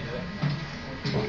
we do